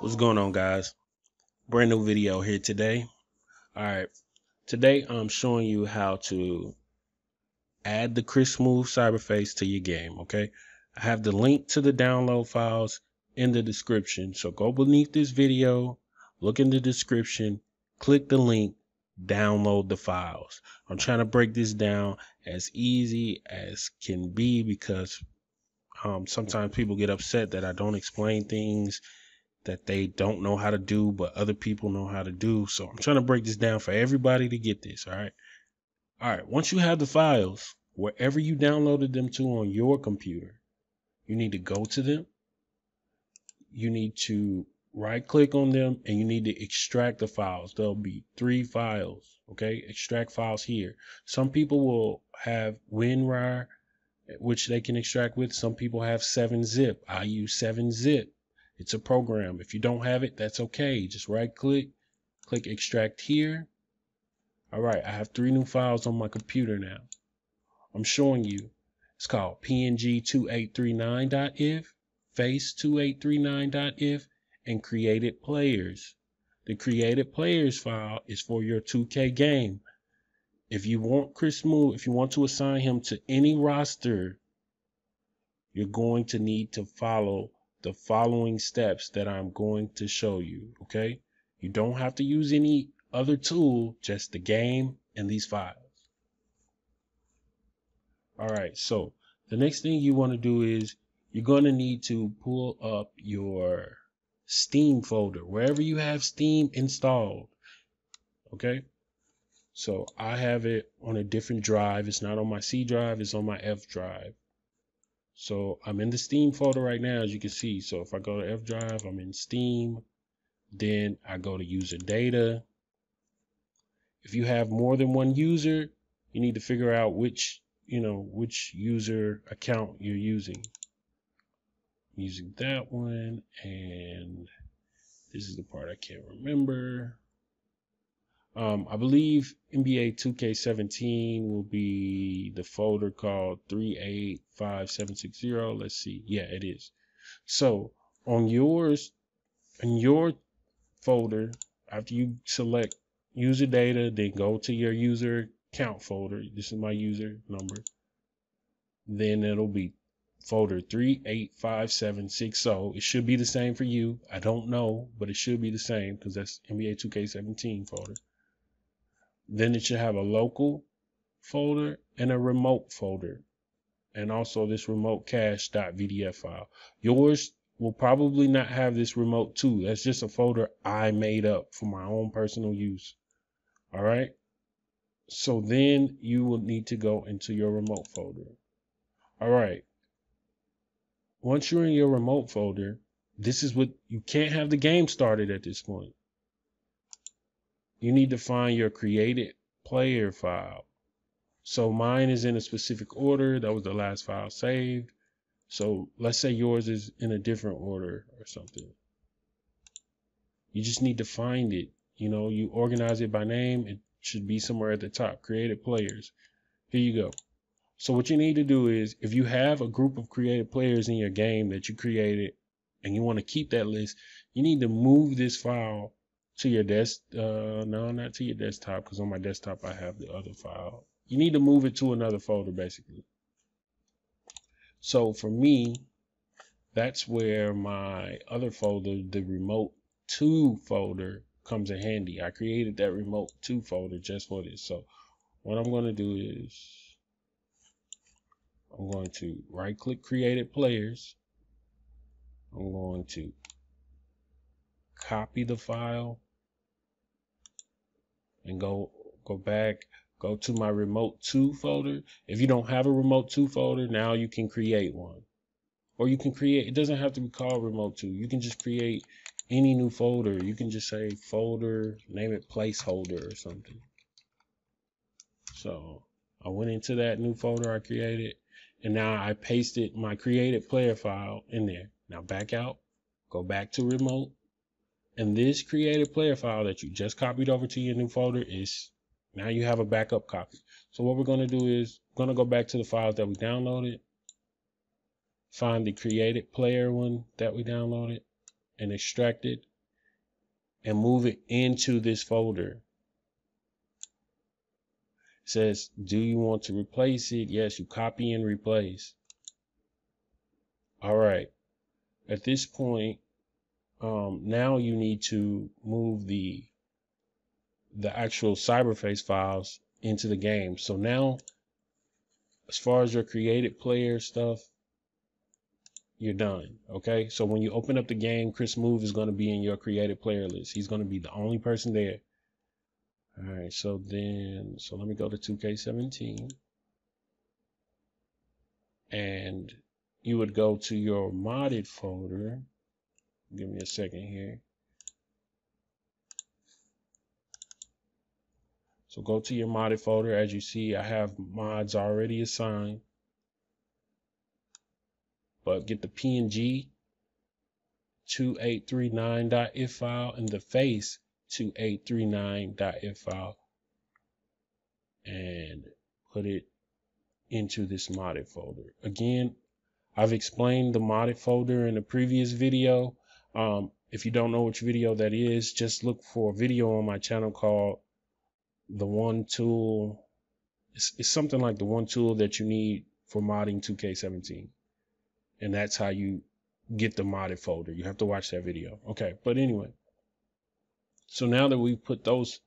What's going on guys? Brand new video here today. Alright, today I'm showing you how to add the Chris Smoove Cyberface to your game, okay? I have the link to the download files in the description. So go beneath this video, look in the description, click the link, download the files. I'm trying to break this down as easy as can be because um, sometimes people get upset that I don't explain things that they don't know how to do, but other people know how to do. So I'm trying to break this down for everybody to get this. All right. All right. Once you have the files, wherever you downloaded them to on your computer, you need to go to them. You need to right click on them and you need to extract the files. There'll be three files. Okay. Extract files here. Some people will have WinRAR, which they can extract with. Some people have 7-zip. I use 7-zip. It's a program. If you don't have it, that's okay. Just right click, click extract here. All right, I have three new files on my computer now. I'm showing you. It's called png2839.if, face2839.if, and created players. The created players file is for your 2K game. If you want Chris Smoove, if you want to assign him to any roster, you're going to need to follow the following steps that I'm going to show you. Okay. You don't have to use any other tool, just the game and these files. All right. So the next thing you want to do is you're going to need to pull up your Steam folder, wherever you have Steam installed. Okay. So I have it on a different drive. It's not on my C drive. It's on my F drive. So I'm in the Steam folder right now, as you can see. So if I go to F drive, I'm in Steam. Then I go to user data. If you have more than one user, you need to figure out which, you know, which user account you're using. I'm using that one. And this is the part I can't remember. Um, I believe NBA 2K17 will be the folder called 385760. Let's see. Yeah, it is. So on yours, in your folder, after you select user data, then go to your user account folder. This is my user number. Then it'll be folder 385760. It should be the same for you. I don't know, but it should be the same because that's NBA 2K17 folder. Then it should have a local folder and a remote folder. And also this remote cache.vdf file. Yours will probably not have this remote too. That's just a folder I made up for my own personal use. All right. So then you will need to go into your remote folder. All right. Once you're in your remote folder, this is what you can't have the game started at this point you need to find your created player file. So mine is in a specific order. That was the last file saved. So let's say yours is in a different order or something. You just need to find it. You know, you organize it by name. It should be somewhere at the top. Created players. Here you go. So what you need to do is if you have a group of created players in your game that you created and you want to keep that list, you need to move this file to your desk. Uh, no, not to your desktop because on my desktop I have the other file. You need to move it to another folder basically. So for me, that's where my other folder, the remote 2 folder, comes in handy. I created that remote 2 folder just for this. So what I'm going to do is I'm going to right click created players. I'm going to copy the file and go go back go to my remote 2 folder. If you don't have a remote 2 folder now you can create one. Or you can create it doesn't have to be called remote 2 you can just create any new folder. You can just say folder name it placeholder or something. So I went into that new folder I created and now I pasted my created player file in there. Now back out go back to remote and this created player file that you just copied over to your new folder is now you have a backup copy. So what we're going to do is we're going to go back to the files that we downloaded, find the created player one that we downloaded and extract it. and move it into this folder. It says, do you want to replace it? Yes, you copy and replace. All right. At this point, um, now you need to move the the actual cyberface files into the game. So now, as far as your created player stuff, you're done. Okay. So when you open up the game, Chris Smoove is going to be in your created player list. He's going to be the only person there. All right. So then, so let me go to 2K17 and you would go to your modded folder. Give me a second here. So go to your modded folder. As you see, I have mods already assigned. But get the PNG 2839.if file and the face 2839.if file and put it into this modded folder. Again, I've explained the modded folder in a previous video. Um, if you don't know which video that is, just look for a video on my channel called the one tool. It's, it's something like the one tool that you need for modding 2K17. And that's how you get the modded folder. You have to watch that video. Okay, but anyway. So now that we've put those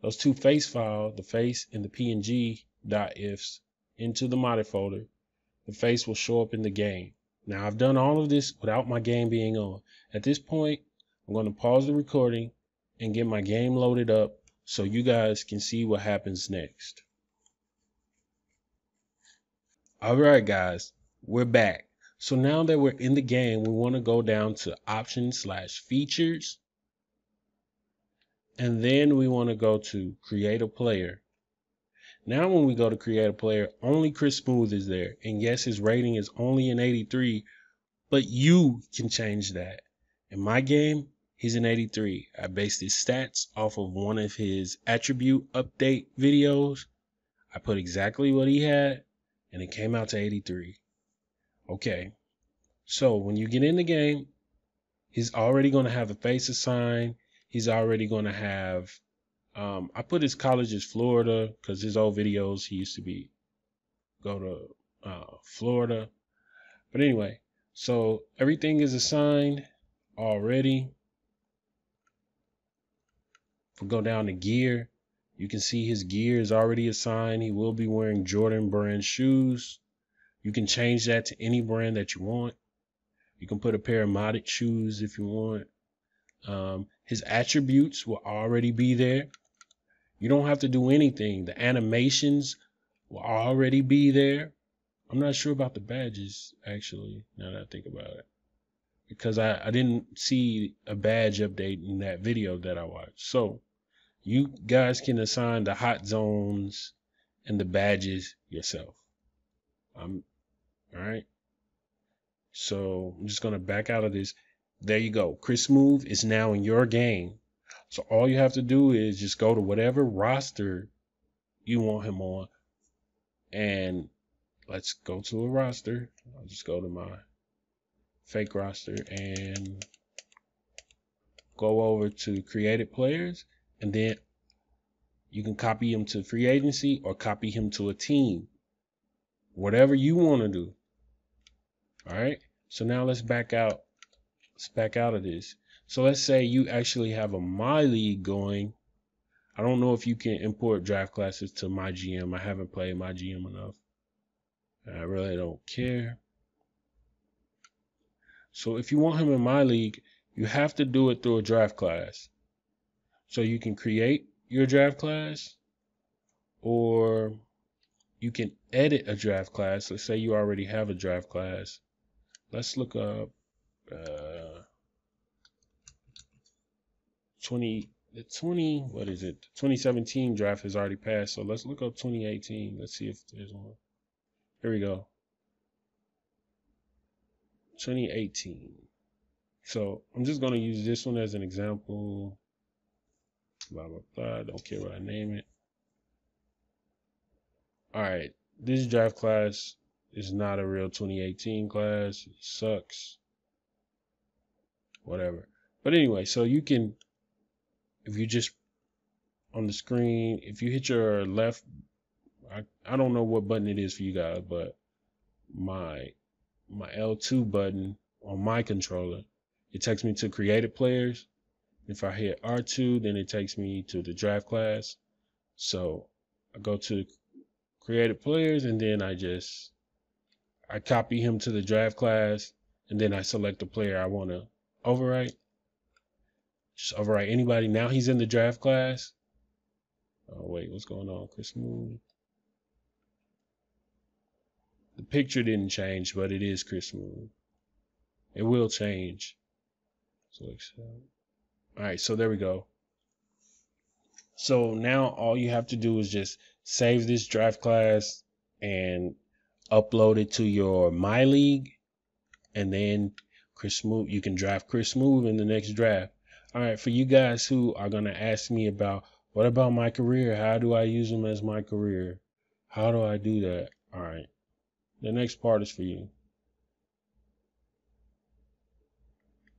those two face files, the face and the PNG .ifs into the modded folder, the face will show up in the game. Now I've done all of this without my game being on. At this point, I'm going to pause the recording and get my game loaded up so you guys can see what happens next. All right, guys, we're back. So now that we're in the game, we want to go down to options slash features. And then we want to go to create a player. Now when we go to create a player, only Chris Smoove is there. And yes, his rating is only an 83, but you can change that. In my game, he's an 83. I based his stats off of one of his attribute update videos. I put exactly what he had, and it came out to 83. Okay. So when you get in the game, he's already going to have a face assigned. He's already going to have um, I put his college as Florida because his old videos he used to be go to uh, Florida. But anyway, so everything is assigned already. If we go down to gear, you can see his gear is already assigned. He will be wearing Jordan brand shoes. You can change that to any brand that you want. You can put a pair of modded shoes if you want. Um, his attributes will already be there. You don't have to do anything. The animations will already be there. I'm not sure about the badges, actually, now that I think about it. Because I, I didn't see a badge update in that video that I watched. So you guys can assign the hot zones and the badges yourself. Um, all right. So I'm just going to back out of this. There you go. Chris Smoove is now in your game. So all you have to do is just go to whatever roster you want him on. And let's go to a roster. I'll just go to my fake roster and go over to created players. And then you can copy him to free agency or copy him to a team. Whatever you want to do. All right. So now let's back out. Let's back out of this. So let's say you actually have a My League going. I don't know if you can import draft classes to my GM. I haven't played my GM enough. I really don't care. So if you want him in my league, you have to do it through a draft class. So you can create your draft class or you can edit a draft class. Let's say you already have a draft class. Let's look up uh, 20 the 20 what is it? 2017 draft has already passed so let's look up 2018 let's see if there's one. Here we go. 2018 so i'm just going to use this one as an example. Blah blah blah. Don't care what i name it. All right this draft class is not a real 2018 class. It sucks. Whatever. But anyway so you can if you just on the screen, if you hit your left, I, I don't know what button it is for you guys, but my my L2 button on my controller, it takes me to created players. If I hit R2, then it takes me to the draft class. So I go to created players and then I just I copy him to the draft class and then I select the player I want to overwrite. Just overwrite anybody. Now he's in the draft class. Oh wait, what's going on? Chris Smoove. The picture didn't change, but it is Chris Smoove. It will change. So all right, so there we go. So now all you have to do is just save this draft class and upload it to your My League, and then Chris Smoove, you can draft Chris Smoove in the next draft. All right, for you guys who are gonna ask me about what about my career? How do I use them as my career? How do I do that? All right, the next part is for you.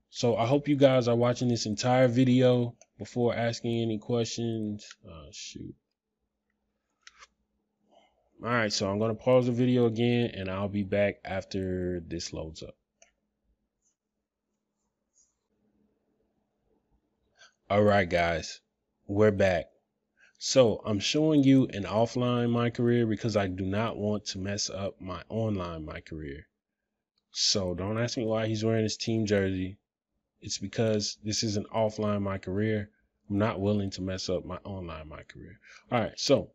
So I hope you guys are watching this entire video before asking any questions. Oh, shoot. All right, so I'm going to pause the video again and I'll be back after this loads up. All right, guys, we're back. So I'm showing you an offline my career because I do not want to mess up my online my career. So don't ask me why he's wearing his team jersey. It's because this is an offline my career. I'm not willing to mess up my online my career. All right, so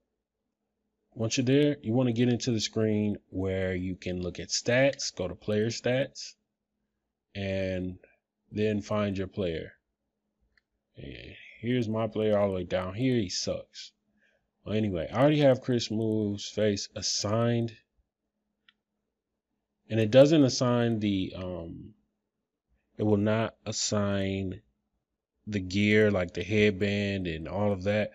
once you're there, you want to get into the screen where you can look at stats, go to player stats, and then find your player. And here's my player all the way down here. He sucks. Well, anyway, I already have Chris Smoove's face assigned. And it doesn't assign the, um, it will not assign the gear like the headband and all of that.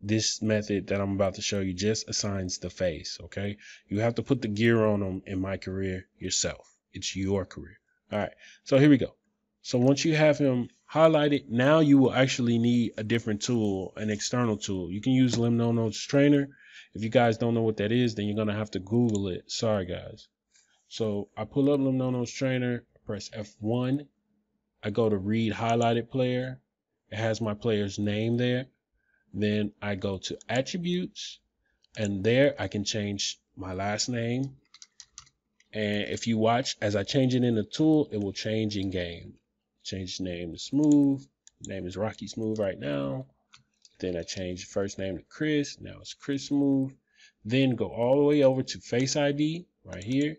This method that I'm about to show you just assigns the face, okay? You have to put the gear on them in my career yourself. It's your career. All right, so here we go. So once you have him highlighted, now you will actually need a different tool, an external tool. You can use Limnono's Trainer. If you guys don't know what that is, then you're going to have to Google it. Sorry, guys. So I pull up Limnono's Trainer, press F1. I go to read highlighted player. It has my player's name there. Then I go to attributes and there I can change my last name. And if you watch, as I change it in the tool, it will change in game. Change the name to Smoove. Name is Rocky Smoove right now. Then I change the first name to Chris. Now it's Chris Smoove. Then go all the way over to Face ID right here.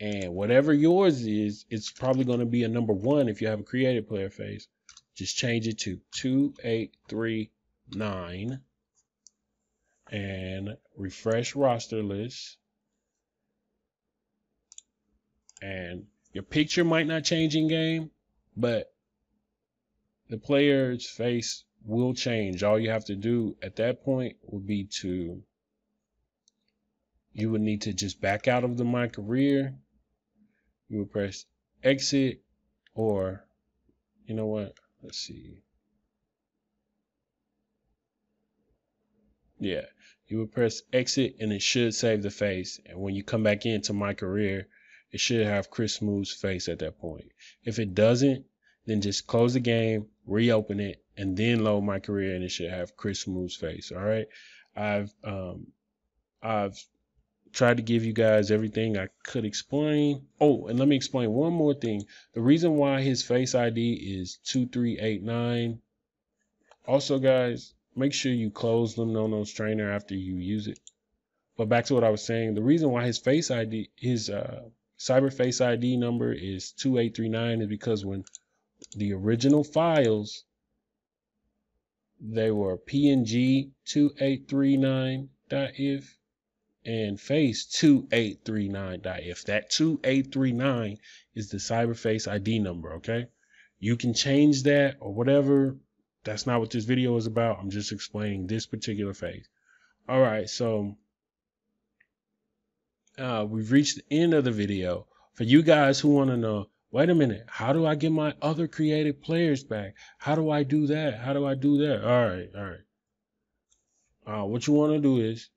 And whatever yours is, it's probably going to be a number one if you have a created player face. Just change it to 2839 and refresh roster list. And your picture might not change in game, but the player's face will change. All you have to do at that point would be to you would need to just back out of the my career. You would press exit or you know what? Let's see. Yeah you would press exit and it should save the face. And when you come back into my career it should have Chris Smoove's face at that point if it doesn't then just close the game reopen it and then load my career and it should have Chris Smoove's face all right I've um I've tried to give you guys everything I could explain. Oh, and let me explain one more thing. The reason why his face ID is 2389. Also, guys, make sure you close the no nose trainer after you use it. But back to what I was saying, the reason why his face ID, his uh, cyber face ID number is 2839 is because when the original files, they were PNG 2839.if and face 2839.if. That 2839 is the cyberface ID number, okay? You can change that or whatever. That's not what this video is about. I'm just explaining this particular face. All right, so uh, we've reached the end of the video. For you guys who want to know wait a minute, how do I get my other creative players back? How do I do that? How do I do that? All right, all right. Uh, what you want to do is,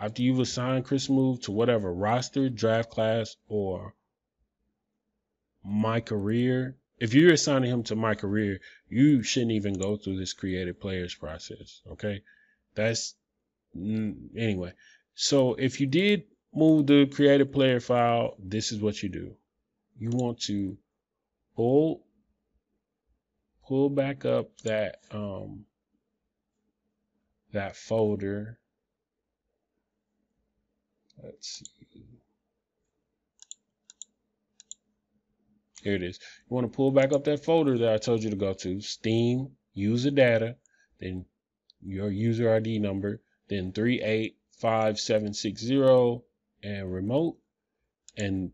after you've assigned Chris Smoove to whatever roster, draft class, or my career, if you're assigning him to my career, you shouldn't even go through this creative players process. Okay. That's anyway. So if you did move the created player file, this is what you do. You want to pull pull back up that um that folder. Let's see. Here it is. You want to pull back up that folder that I told you to go to, Steam, user data, then your user ID number, then 385760 and remote. And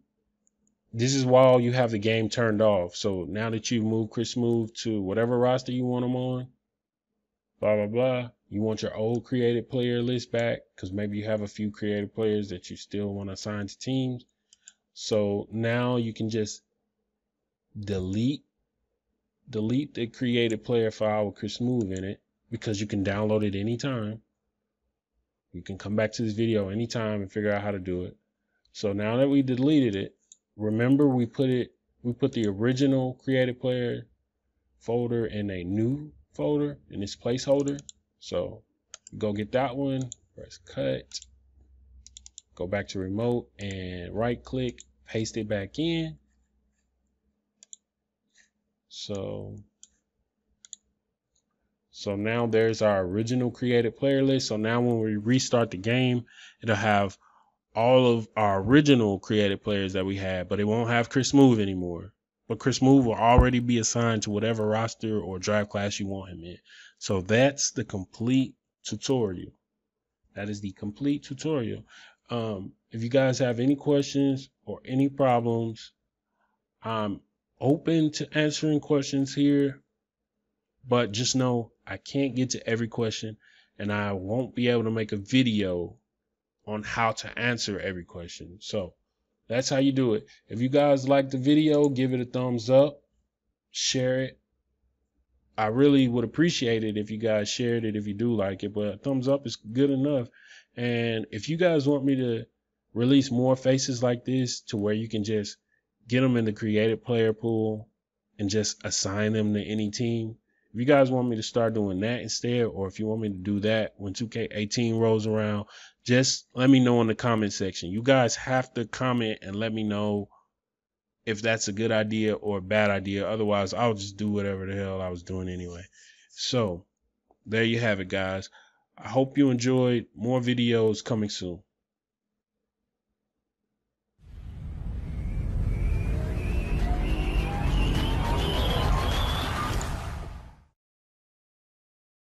this is while you have the game turned off. So now that you've moved Chris Smoove to whatever roster you want him on, blah, blah, blah, you want your old created player list back because maybe you have a few created players that you still want to assign to teams. So now you can just delete delete the created player file with Chris Smoove in it because you can download it anytime. You can come back to this video anytime and figure out how to do it. So now that we deleted it, remember we put it we put the original created player folder in a new folder in this placeholder. So go get that one, press cut, go back to remote and right click, paste it back in. So, so now there's our original created player list. So now when we restart the game, it'll have all of our original created players that we had, but it won't have Chris Smoove anymore. But Chris Smoove will already be assigned to whatever roster or draft class you want him in. So that's the complete tutorial. That is the complete tutorial. Um, if you guys have any questions or any problems, I'm open to answering questions here, but just know I can't get to every question and I won't be able to make a video on how to answer every question. So that's how you do it. If you guys like the video, give it a thumbs up, share it. I really would appreciate it if you guys shared it if you do like it, but thumbs up is good enough. And if you guys want me to release more faces like this to where you can just get them in the created player pool and just assign them to any team. If you guys want me to start doing that instead, or if you want me to do that when 2K18 rolls around, just let me know in the comment section. You guys have to comment and let me know if that's a good idea or a bad idea. Otherwise, I'll just do whatever the hell I was doing anyway. So, there you have it, guys. I hope you enjoyed more videos coming soon.